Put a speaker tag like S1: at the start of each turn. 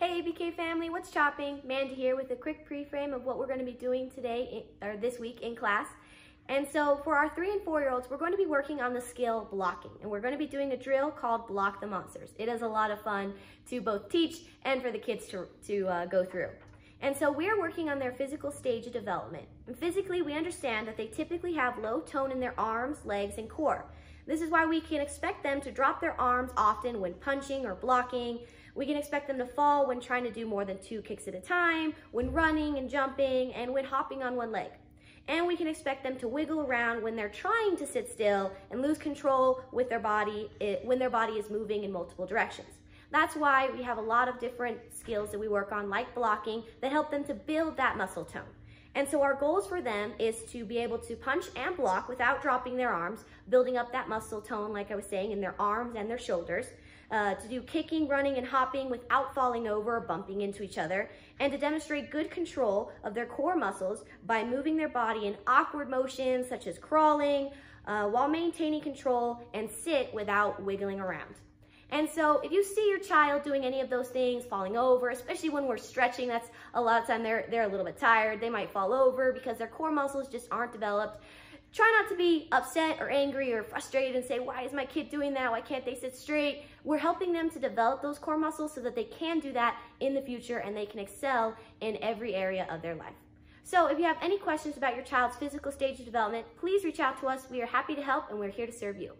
S1: Hey ABK family, what's chopping? Mandy here with a quick pre-frame of what we're going to be doing today, or this week in class. And so for our three and four year olds, we're going to be working on the skill blocking. And we're going to be doing a drill called Block the Monsters. It is a lot of fun to both teach and for the kids to, to uh, go through. And so we're working on their physical stage of development. And physically, we understand that they typically have low tone in their arms, legs, and core. This is why we can expect them to drop their arms often when punching or blocking, we can expect them to fall when trying to do more than two kicks at a time, when running and jumping, and when hopping on one leg. And we can expect them to wiggle around when they're trying to sit still and lose control with their body eh, when their body is moving in multiple directions. That's why we have a lot of different skills that we work on, like blocking, that help them to build that muscle tone. And so our goals for them is to be able to punch and block without dropping their arms, building up that muscle tone, like I was saying, in their arms and their shoulders, uh, to do kicking, running, and hopping without falling over or bumping into each other, and to demonstrate good control of their core muscles by moving their body in awkward motions such as crawling, uh, while maintaining control and sit without wiggling around. And so if you see your child doing any of those things, falling over, especially when we're stretching, that's a lot of time they're, they're a little bit tired. They might fall over because their core muscles just aren't developed. Try not to be upset or angry or frustrated and say, why is my kid doing that? Why can't they sit straight? We're helping them to develop those core muscles so that they can do that in the future and they can excel in every area of their life. So if you have any questions about your child's physical stage of development, please reach out to us. We are happy to help and we're here to serve you.